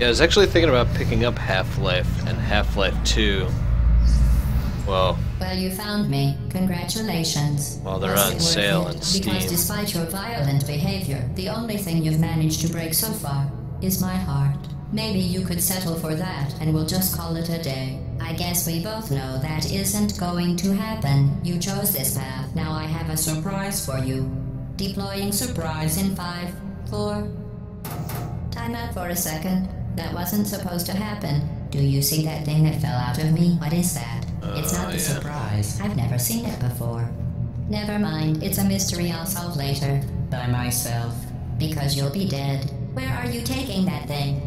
Yeah, I was actually thinking about picking up Half-Life and Half-Life 2. Well, Well, you found me. Congratulations. Well, they're on sale on Because Steam. despite your violent behavior, the only thing you've managed to break so far is my heart. Maybe you could settle for that, and we'll just call it a day. I guess we both know that isn't going to happen. You chose this path. Now I have a surprise for you. Deploying surprise in five, four. Time out for a second. That wasn't supposed to happen. Do you see that thing that fell out of me? What is that? it's not Uh, the yeah. surprise. I've never seen it before. Never mind. It's a mystery I'll solve later. By myself. Because you'll be dead. Where are you taking that thing?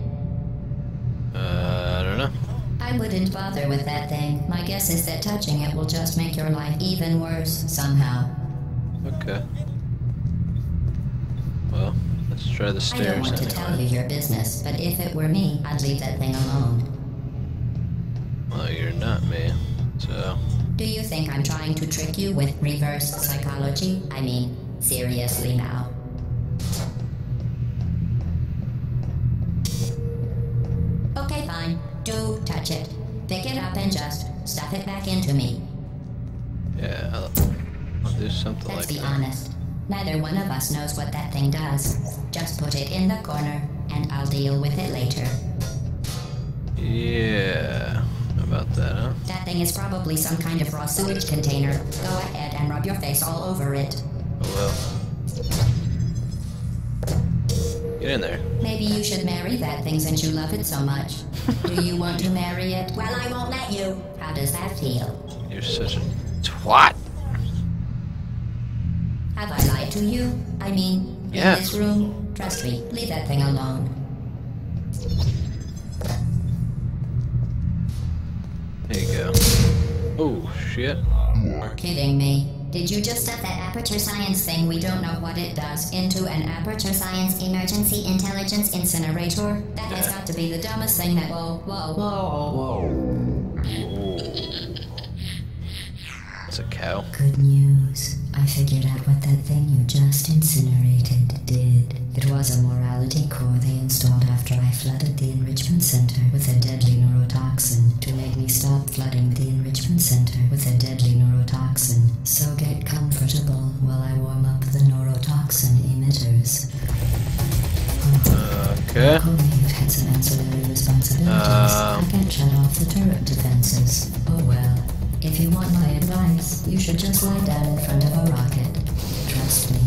uh, I don't know. I wouldn't bother with that thing. My guess is that touching it will just make your life even worse somehow. Okay. Let's try the I don't stairs want to tell you your business, but if it were me, I'd leave that thing alone. Well, you're not me, so... Do you think I'm trying to trick you with reverse psychology? I mean, seriously now. Okay, fine. Do touch it. Pick it up and just stuff it back into me. Yeah, I'll, I'll do something Let's like be that. honest. Neither one of us knows what that thing does. Just put it in the corner, and I'll deal with it later. Yeah, about that, huh? That thing is probably some kind of raw sewage container. Go ahead and rub your face all over it. Oh well. Get in there. Maybe you should marry that thing since you love it so much. Do you want to marry it? Well, I won't let you. How does that feel? You're such a twat. To you? I mean, Yeah. in this room? Trust me, leave that thing alone. There you go. Oh, shit. Are kidding me. Did you just stuff that aperture science thing, we don't know what it does, into an aperture science emergency intelligence incinerator? That has got to be the dumbest thing that. Whoa, whoa, whoa, whoa. It's a cow. Good news. I figured out what that thing you just incinerated did. It was a morality core they installed after I flooded the enrichment center with a deadly neurotoxin to make me stop flooding the enrichment center with a deadly neurotoxin. So get comfortable while I warm up the neurotoxin emitters. Okay. Only you've had some ancillary responsibilities. Uh. I can't shut off the turret defenses. Oh well. If you want my advice, you should just lie down in front of a rocket. Trust me,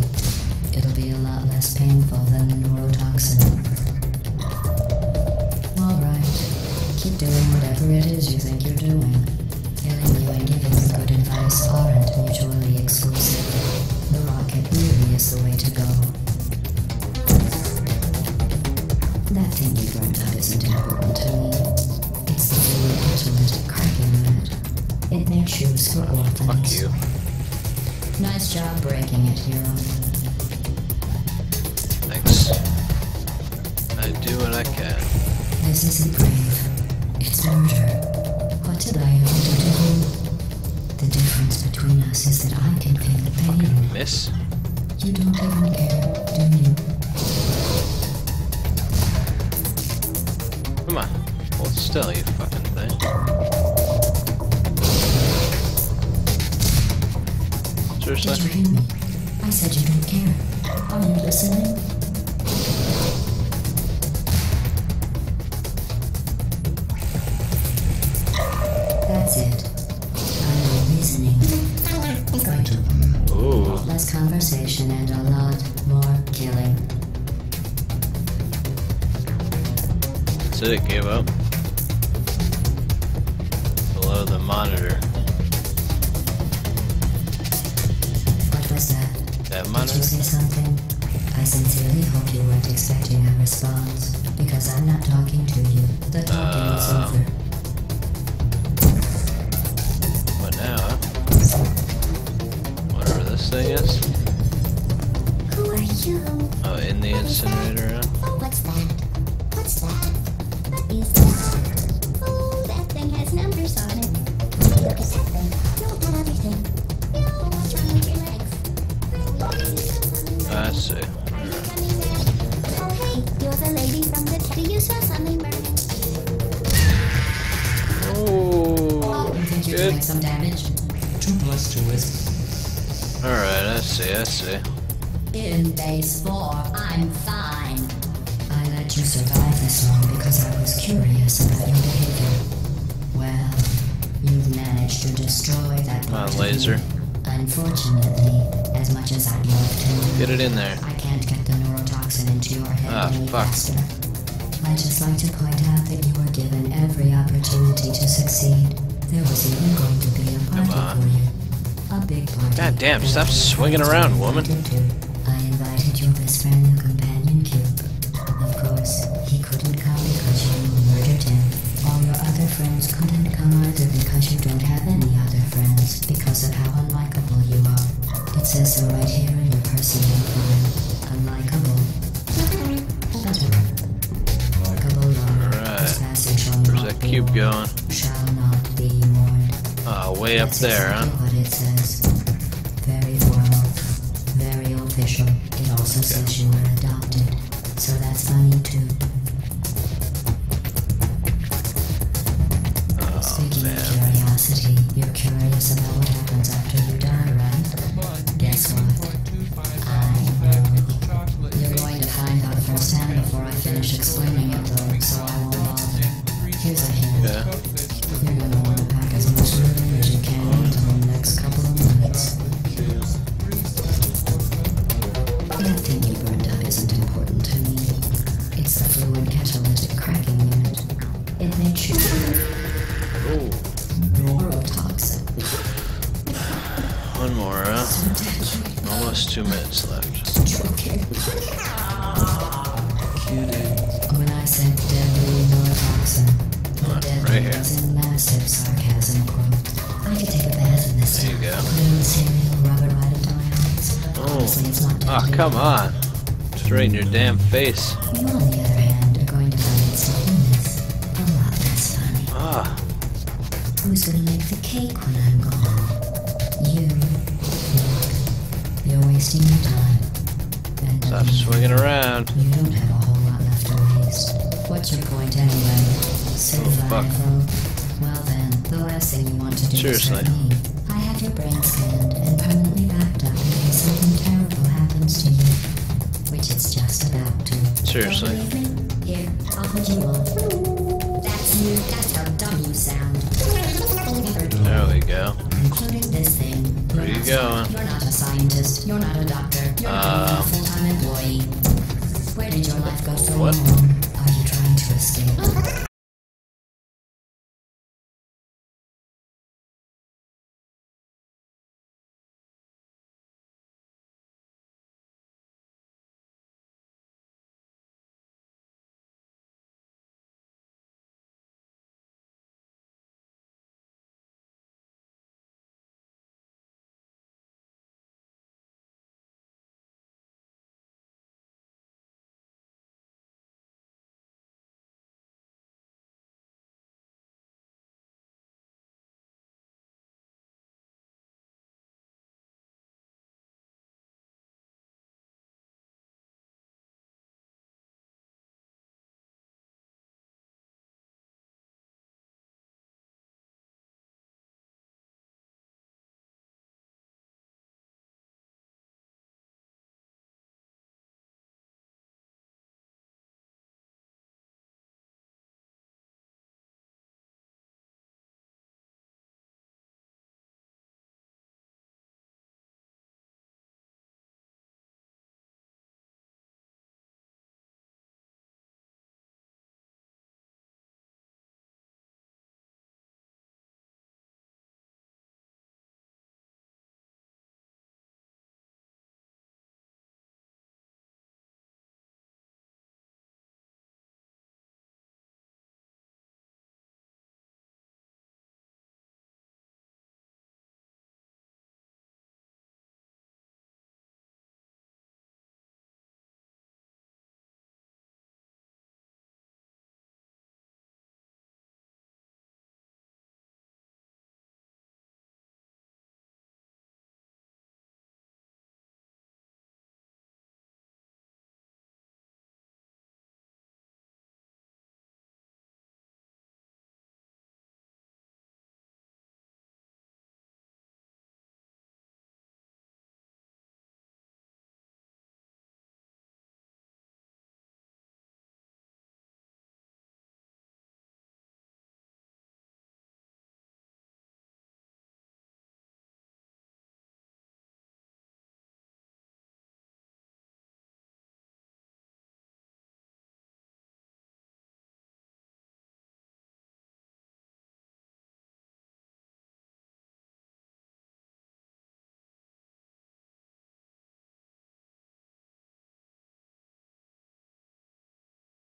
it'll be a lot less painful than the neurotoxin. Alright. Keep doing whatever it is you think you're doing. Killing you and giving you good advice aren't mutually exclusive. The rocket really is the way to go. That thing you burned up isn't important to me. It's the fluid catalytic cracking unit. It makes shoes for orphans. Fuck you. Nice job breaking it, hero. Thanks. I do what I can. This isn't brave. It's murder. What did I ever do to you? The difference between us is that I can feel the pain. Miss? You don't even care, do you? Come on. Hold still, you fucking Seriously? hear me? I said you don't care. Are you listening? That's it. I'm reasoning. Going to Ooh. less conversation and a lot more killing. It gave up. Oh. Below the monitor. That? Did you say something? I sincerely hope you weren't expecting a response, because I'm not talking to you. The talking is Uh. over. What now. Whatever this thing is? Who are you? Oh, in the incinerator, good? some damage. Two plus two is Alright, I see, I see. In base four, I'm fine. I let you survive this long because I was curious about your behavior. Well, you've managed to destroy that Come on, part of laser. Unfortunately, as much as I'd love to, Get it in there. I can't get the neurotoxin into your head Ah, any fuck. faster. I'd just like to point out that you were given every opportunity to succeed. There was even going to be a party on. for you. A big party. God damn, stop swinging around, woman. I invited your best friend and companion, Cube. Of course, he couldn't come because you murdered him. All your other friends couldn't come either because you don't have any other friends because of how unlikable you are. It says so right here in your personal file. Unlikable. Better. Likable. Alright. Where's that cube going? Shall not Oh, way up there, huh? what it says. Very formal, very official. It also says you were adopted, so that's funny too. Oh, Speaking of man. curiosity, you're curious about what happens after you die, two minutes left. When I said deadly neurotoxin, the Right here. was in massive sarcasm quote. I could take a bath in this There you go. Put it in the cereal, rub it right my eyes. Obviously, it's not Oh, come on. Straight in your damn face. You, on the other hand, are going to find its stickiness a lot less funny. Ah, Who's gonna make the cake when I'm gone? Wasting your time. And stop swinging around. You don't have a whole lot left to waste. What's your point anyway? Survival. Oh, fuck. Well then, the last thing you want to do Seriously. is me. I have your brain scanned and permanently backed up in case something terrible happens to you. Which it's just about to. Seriously. Don't believe me? Here, I'll put you on. That's you. That's how dumb you sound. There we go. Where are you going? You're not a scientist. You're not a doctor. You're a um, full-time employee. Where did your life go so what? Are you trying to escape? Uh-huh.